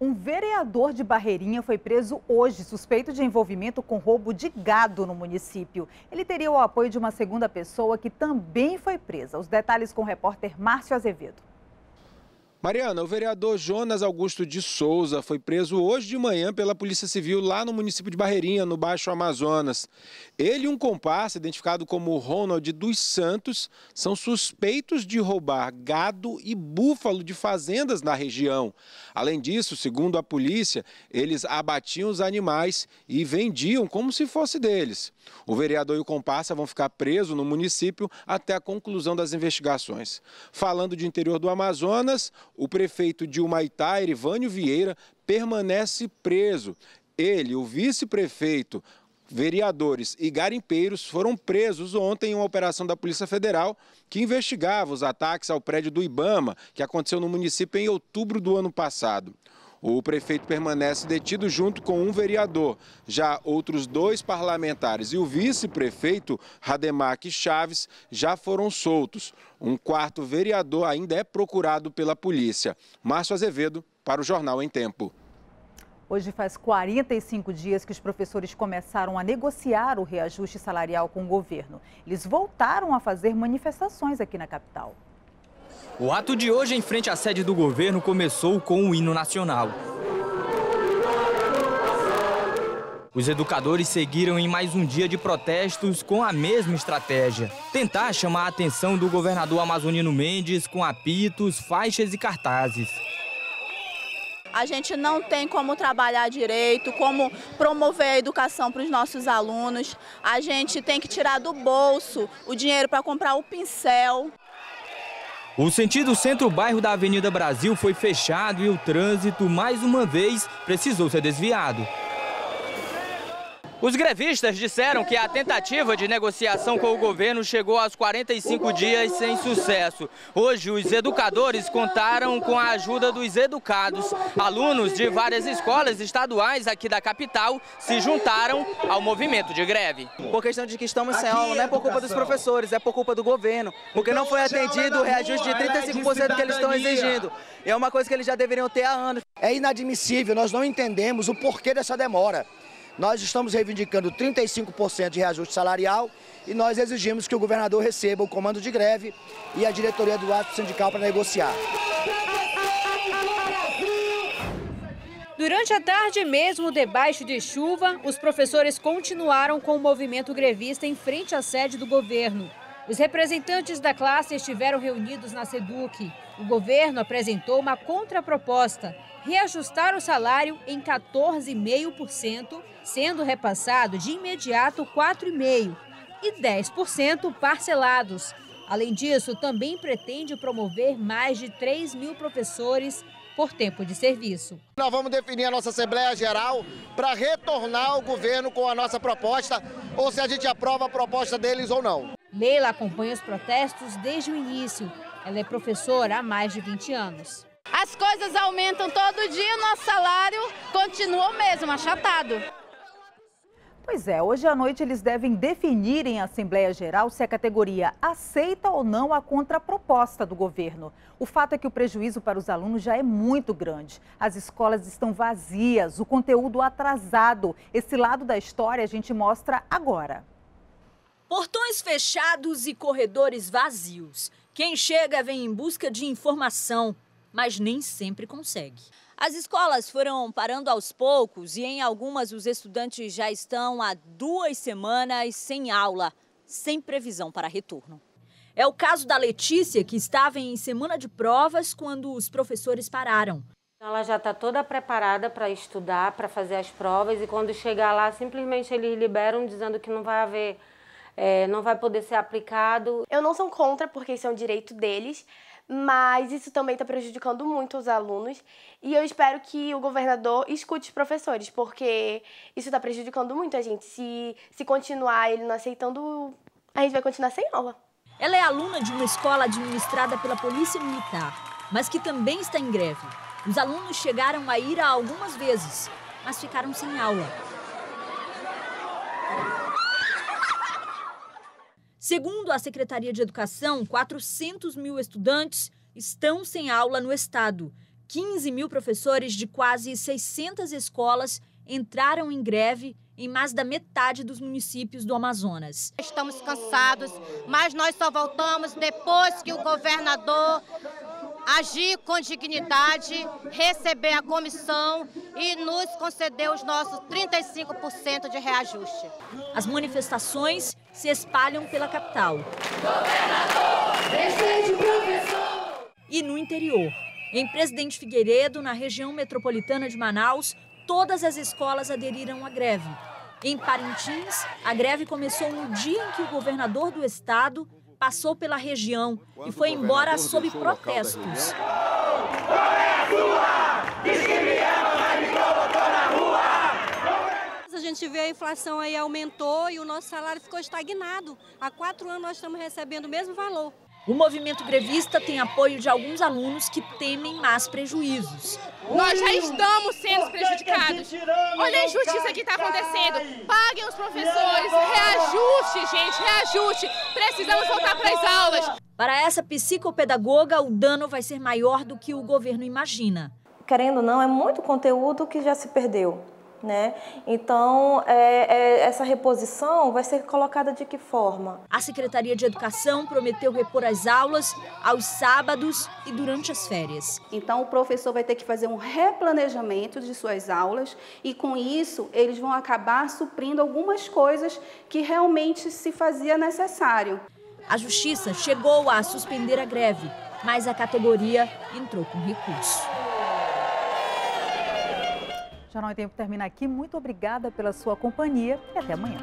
Um vereador de Barreirinha foi preso hoje, suspeito de envolvimento com roubo de gado no município. Ele teria o apoio de uma segunda pessoa que também foi presa. Os detalhes com o repórter Márcio Azevedo. Mariana, o vereador Jonas Augusto de Souza foi preso hoje de manhã pela Polícia Civil lá no município de Barreirinha, no Baixo Amazonas. Ele e um comparsa, identificado como Ronald dos Santos, são suspeitos de roubar gado e búfalo de fazendas na região. Além disso, segundo a polícia, eles abatiam os animais e vendiam como se fosse deles. O vereador e o comparsa vão ficar presos no município até a conclusão das investigações. Falando de interior do Amazonas, o prefeito de Humaitá, Erivânio Vieira, permanece preso. Ele, o vice-prefeito, vereadores e garimpeiros foram presos ontem em uma operação da Polícia Federal que investigava os ataques ao prédio do Ibama, que aconteceu no município em outubro do ano passado. O prefeito permanece detido junto com um vereador. Já outros dois parlamentares e o vice-prefeito, Rademac Chaves, já foram soltos. Um quarto vereador ainda é procurado pela polícia. Márcio Azevedo, para o Jornal em Tempo. Hoje faz 45 dias que os professores começaram a negociar o reajuste salarial com o governo. Eles voltaram a fazer manifestações aqui na capital. O ato de hoje em frente à sede do governo começou com o hino nacional. Os educadores seguiram em mais um dia de protestos com a mesma estratégia: tentar chamar a atenção do governador amazonino Mendes com apitos, faixas e cartazes. A gente não tem como trabalhar direito, como promover a educação para os nossos alunos. A gente tem que tirar do bolso o dinheiro para comprar o pincel. O sentido centro-bairro da Avenida Brasil foi fechado e o trânsito, mais uma vez, precisou ser desviado. Os grevistas disseram que a tentativa de negociação com o governo chegou aos 45 dias sem sucesso. Hoje, os educadores contaram com a ajuda dos educados. Alunos de várias escolas estaduais aqui da capital se juntaram ao movimento de greve. Por questão de que estamos sem aula, não é por culpa dos professores, é por culpa do governo, porque não foi atendido o reajuste de 35% que eles estão exigindo. É uma coisa que eles já deveriam ter há anos. É inadmissível, nós não entendemos o porquê dessa demora. Nós estamos reivindicando 35% de reajuste salarial e nós exigimos que o governador receba o comando de greve e a diretoria do ato sindical para negociar. Durante a tarde, mesmo debaixo de chuva, os professores continuaram com o movimento grevista em frente à sede do governo. Os representantes da classe estiveram reunidos na SEDUC. O governo apresentou uma contraproposta reajustar o salário em 14,5%, sendo repassado de imediato 4,5% e 10% parcelados. Além disso, também pretende promover mais de 3 mil professores por tempo de serviço. Nós vamos definir a nossa Assembleia Geral para retornar ao governo com a nossa proposta, ou se a gente aprova a proposta deles ou não. Leila acompanha os protestos desde o início. Ela é professora há mais de 20 anos. As coisas aumentam todo dia, o nosso salário continua o mesmo, achatado. Pois é, hoje à noite eles devem definir em Assembleia Geral se a categoria aceita ou não a contraproposta do governo. O fato é que o prejuízo para os alunos já é muito grande. As escolas estão vazias, o conteúdo atrasado. Esse lado da história a gente mostra agora. Portões fechados e corredores vazios. Quem chega vem em busca de informação, mas nem sempre consegue. As escolas foram parando aos poucos e em algumas os estudantes já estão há duas semanas sem aula, sem previsão para retorno. É o caso da Letícia, que estava em semana de provas quando os professores pararam. Ela já está toda preparada para estudar, para fazer as provas, e quando chegar lá, simplesmente eles liberam dizendo que não vai haver, é, não vai poder ser aplicado. Eu não sou contra, porque isso é um direito deles, mas isso também está prejudicando muito os alunos e eu espero que o governador escute os professores, porque isso está prejudicando muito a gente. Se, se continuar ele não aceitando, a gente vai continuar sem aula. Ela é aluna de uma escola administrada pela Polícia Militar, mas que também está em greve. Os alunos chegaram a ir algumas vezes, mas ficaram sem aula. Segundo a Secretaria de Educação, 400 mil estudantes estão sem aula no estado. 15 mil professores de quase 600 escolas entraram em greve em mais da metade dos municípios do Amazonas. Estamos cansados, mas nós só voltamos depois que o governador agir com dignidade, receber a comissão e nos conceder os nossos 35% de reajuste. As manifestações se espalham pela capital. E no interior. Em Presidente Figueiredo, na região metropolitana de Manaus, todas as escolas aderiram à greve. Em Parintins, a greve começou no dia em que o governador do estado passou pela região e foi embora sob protestos. Gente vê a inflação aí aumentou e o nosso salário ficou estagnado. Há quatro anos nós estamos recebendo o mesmo valor. O movimento grevista tem apoio de alguns alunos que temem mais prejuízos. Nós já estamos sendo prejudicados. Olha a injustiça que está acontecendo. Paguem os professores, reajuste, gente, reajuste. Precisamos voltar para as aulas. Para essa psicopedagoga, o dano vai ser maior do que o governo imagina. Querendo ou não, é muito conteúdo que já se perdeu. Né? Então, é, é, essa reposição vai ser colocada de que forma? A Secretaria de Educação prometeu repor as aulas aos sábados e durante as férias. Então, o professor vai ter que fazer um replanejamento de suas aulas e, com isso, eles vão acabar suprindo algumas coisas que realmente se fazia necessário. A Justiça chegou a suspender a greve, mas a categoria entrou com recurso. Jornal em Tempo termina aqui. Muito obrigada pela sua companhia e até amanhã.